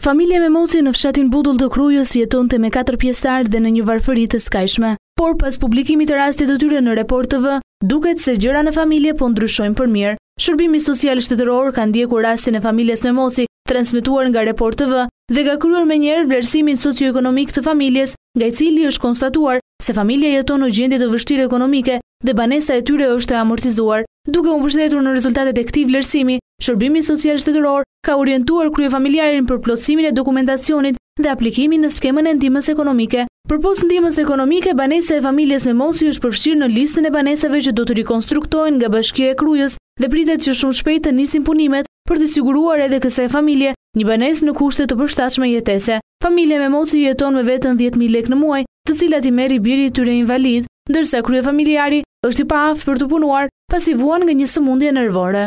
Familja Memoçi në fshatin Budull të Krujës jetonte me katër pjesëtarë dhe në një varfëri të skajshme. Por pas publikimit të rastit të tyre në Report TV, duket se gjërat në familje po ndryshojnë për mirë. Shërbimi Social Shtetëror ka ndjekur rastin e familjes Memoçi, transmetuar nga Report TV, dhe ka kryer menjëherë vlerësimin socioekonomik të familjes, nga i cili është konstatuar se familja jeton në gjendje të vështirë ekonomike dhe banesa e tyre është e amortizuar. Duke u mbështetur në rezultatet e këtij vlerësimi, Shërbimi Social Shtetëror ka orientuar kryefamiljarin për plotësimin e dokumentacionit dhe aplikimin në skemën e ndihmës ekonomike. Përpos ndihmës ekonomike, banesa e familjes Memoçi është përfshirë në listën e banesave që do të rikonstruktohen nga Bashkia e Krujës dhe pritet që shumë shpejt të nisin punimet për të siguruar edhe kësaj familje një banesë në kushte të përshtatshme jetese. Familja Memoçi jeton me vetëm dhjetë mijë lekë në muaj, të cilat i merr i biri i tyre invalid, ndërsa kryefamiljari është i paaftë për të punuar, pasi vuan nga një sëmundje nervore.